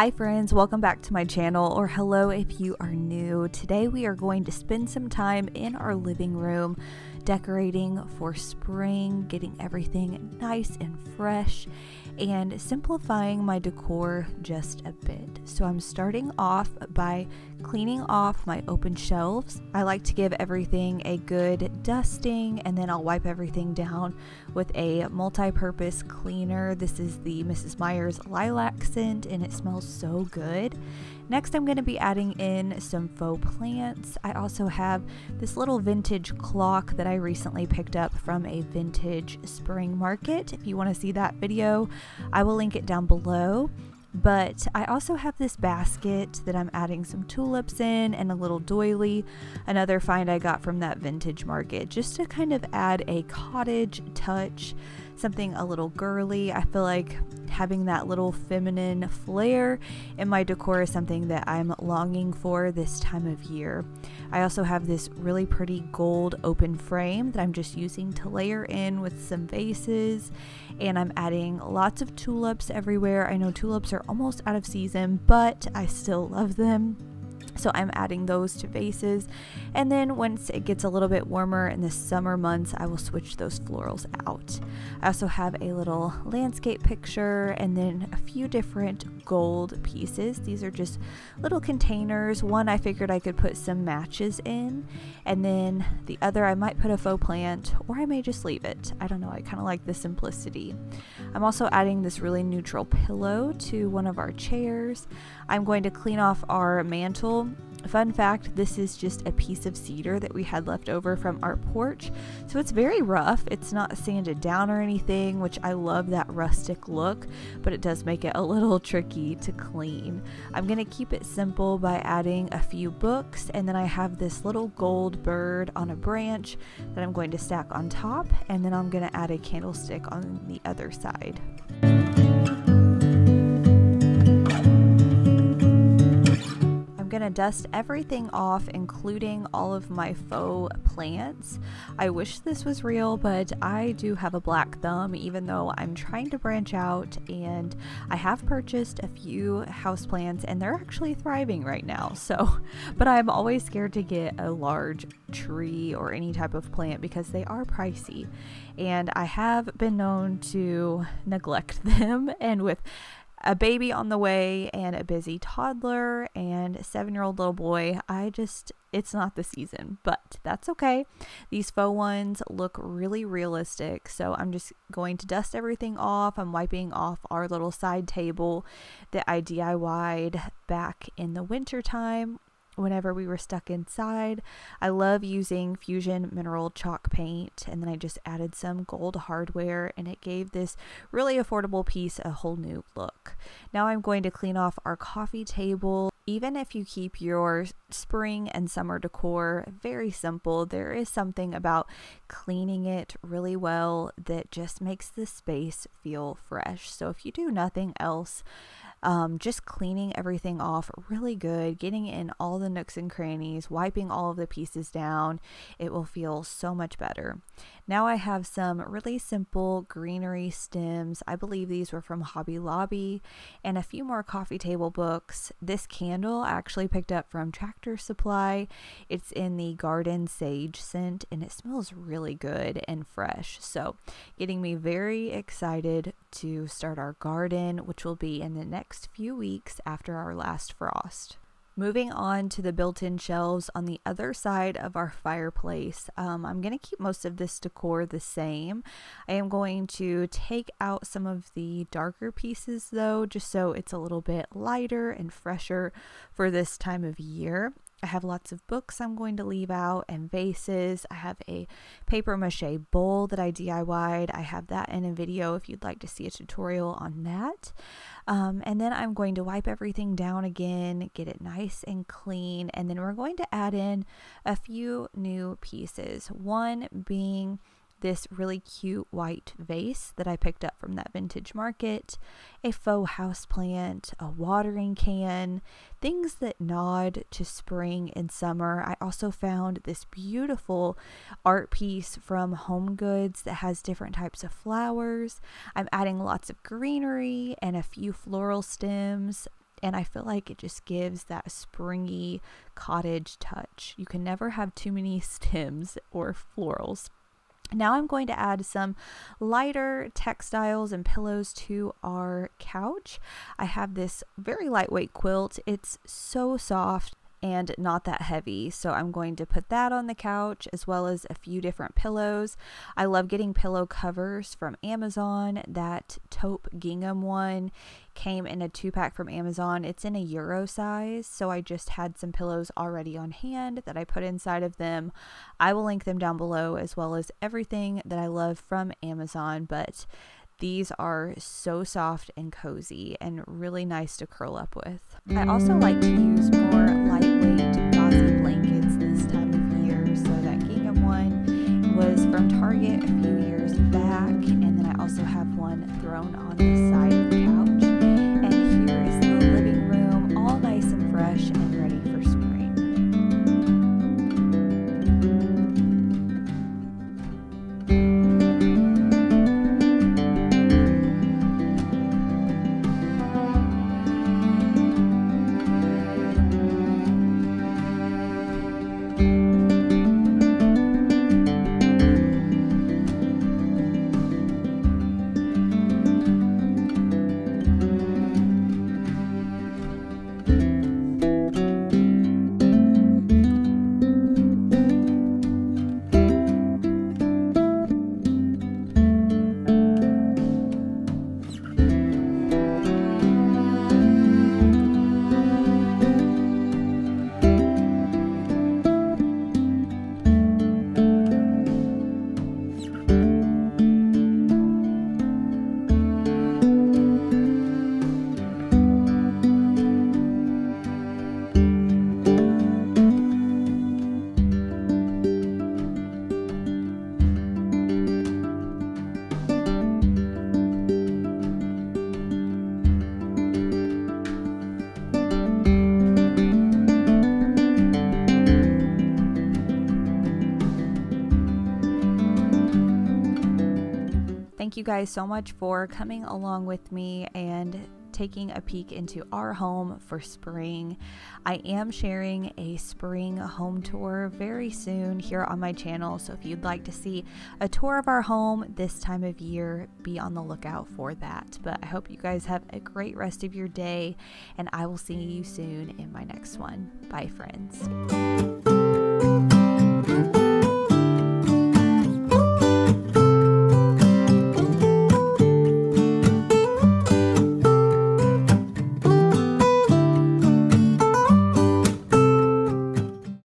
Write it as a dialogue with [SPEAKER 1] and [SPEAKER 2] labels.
[SPEAKER 1] Hi friends, welcome back to my channel or hello if you are new. Today we are going to spend some time in our living room decorating for spring, getting everything nice and fresh and simplifying my decor just a bit. So I'm starting off by cleaning off my open shelves. I like to give everything a good dusting and then I'll wipe everything down with a multi-purpose cleaner. This is the Mrs. Meyer's lilac scent and it smells so good. Next, I'm going to be adding in some faux plants. I also have this little vintage clock that I recently picked up from a vintage spring market. If you want to see that video, I will link it down below. But I also have this basket that I'm adding some tulips in and a little doily, another find I got from that vintage market, just to kind of add a cottage touch something a little girly. I feel like having that little feminine flair in my decor is something that I'm longing for this time of year. I also have this really pretty gold open frame that I'm just using to layer in with some vases and I'm adding lots of tulips everywhere. I know tulips are almost out of season, but I still love them. So I'm adding those to vases. And then once it gets a little bit warmer in the summer months, I will switch those florals out. I also have a little landscape picture and then a few different gold pieces. These are just little containers. One I figured I could put some matches in. And then the other I might put a faux plant or I may just leave it. I don't know. I kind of like the simplicity. I'm also adding this really neutral pillow to one of our chairs. I'm going to clean off our mantle Fun fact this is just a piece of cedar that we had left over from our porch. So it's very rough. It's not sanded down or anything, which I love that rustic look, but it does make it a little tricky to clean. I'm going to keep it simple by adding a few books, and then I have this little gold bird on a branch that I'm going to stack on top, and then I'm going to add a candlestick on the other side. Going to dust everything off, including all of my faux plants. I wish this was real, but I do have a black thumb, even though I'm trying to branch out, and I have purchased a few houseplants, and they're actually thriving right now. So, but I'm always scared to get a large tree or any type of plant because they are pricey, and I have been known to neglect them, and with a baby on the way and a busy toddler and a seven year old little boy. I just, it's not the season, but that's okay. These faux ones look really realistic. So I'm just going to dust everything off. I'm wiping off our little side table that I DIY'd back in the winter time whenever we were stuck inside. I love using Fusion Mineral Chalk Paint, and then I just added some gold hardware, and it gave this really affordable piece a whole new look. Now I'm going to clean off our coffee table. Even if you keep your spring and summer decor very simple, there is something about cleaning it really well that just makes the space feel fresh. So if you do nothing else, um, just cleaning everything off really good, getting in all the nooks and crannies, wiping all of the pieces down, it will feel so much better. Now I have some really simple greenery stems. I believe these were from Hobby Lobby and a few more coffee table books. This candle I actually picked up from Tractor Supply. It's in the garden sage scent and it smells really good and fresh. So getting me very excited to start our garden, which will be in the next few weeks after our last frost. Moving on to the built-in shelves on the other side of our fireplace, um, I'm going to keep most of this decor the same. I am going to take out some of the darker pieces though, just so it's a little bit lighter and fresher for this time of year. I have lots of books I'm going to leave out and vases. I have a paper mache bowl that I DIY'd. I have that in a video if you'd like to see a tutorial on that. Um, and then I'm going to wipe everything down again, get it nice and clean. And then we're going to add in a few new pieces. One being this really cute white vase that I picked up from that vintage market, a faux house plant, a watering can, things that nod to spring and summer. I also found this beautiful art piece from Home Goods that has different types of flowers. I'm adding lots of greenery and a few floral stems and I feel like it just gives that springy cottage touch. You can never have too many stems or florals. Now I'm going to add some lighter textiles and pillows to our couch. I have this very lightweight quilt. It's so soft and not that heavy. So I'm going to put that on the couch as well as a few different pillows. I love getting pillow covers from Amazon. That taupe gingham one came in a two pack from Amazon. It's in a euro size, so I just had some pillows already on hand that I put inside of them. I will link them down below as well as everything that I love from Amazon, but these are so soft and cozy and really nice to curl up with. I also like to use more lightweight gauzy blankets this time of year. So that gingham one was from Target a few years also have one thrown on the side Thank you guys so much for coming along with me and taking a peek into our home for spring. I am sharing a spring home tour very soon here on my channel, so if you'd like to see a tour of our home this time of year, be on the lookout for that. But I hope you guys have a great rest of your day, and I will see you soon in my next one. Bye, friends.